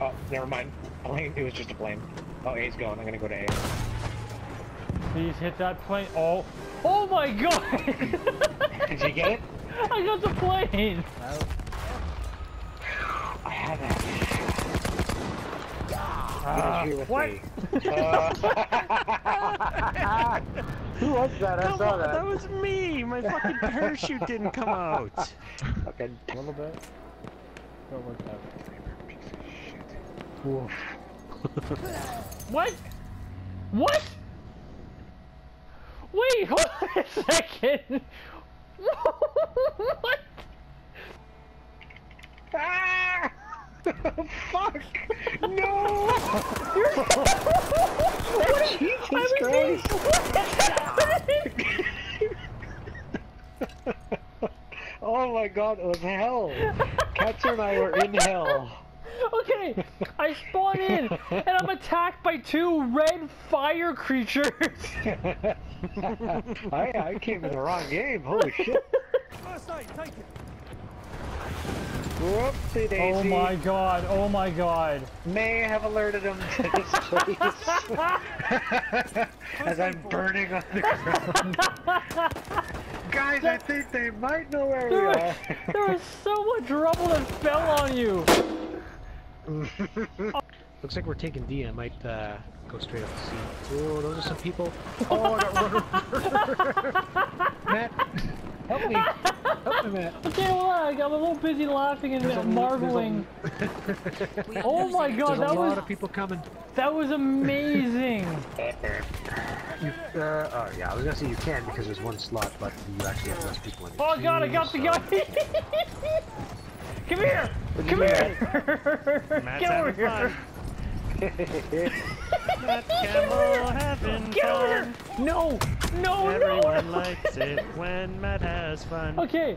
Oh, never mind. All I can do is just a plane. Oh, A's going. I'm gonna go to A. Please hit that plane. Oh, oh my god! Did you get it? I got the plane. I had that. Ah, Here what? Uh, Who was that? I Come saw on, that. that was me! My fucking parachute didn't come out! Fucking A little bit. Don't work out. Oof. What? What? Wait, hold on a second. what? Ah! Fuck! No! what? Jesus Christ! oh my god, it was hell! Catcher and I were in hell. Okay, I spawn in and I'm attacked by two red fire creatures. I, I came in the wrong game, holy shit. Whoopsie daisy. Oh my god, oh my god. May have alerted him to this place. As I'm burning on the ground. Guys, I think they might know where we There was, are. there was so much rubble that fell on you. Looks like we're taking D. I might uh, go straight up to C. Oh, those are some people. Oh, I got run. Matt, help me. Help me, Matt. Okay, hold on, I'm a little busy laughing and There's a- marveling. There's Oh my god, that was. a lot was of people coming. that was amazing. You, uh, oh yeah, I was gonna say you can because there's one slot, but you actually have less people in your Oh god, I team, got the guy. Come here! Come here! Matt's Get over here! Matt Campbell having Get over here! No! No, no! Everyone likes it when Matt has fun. Okay,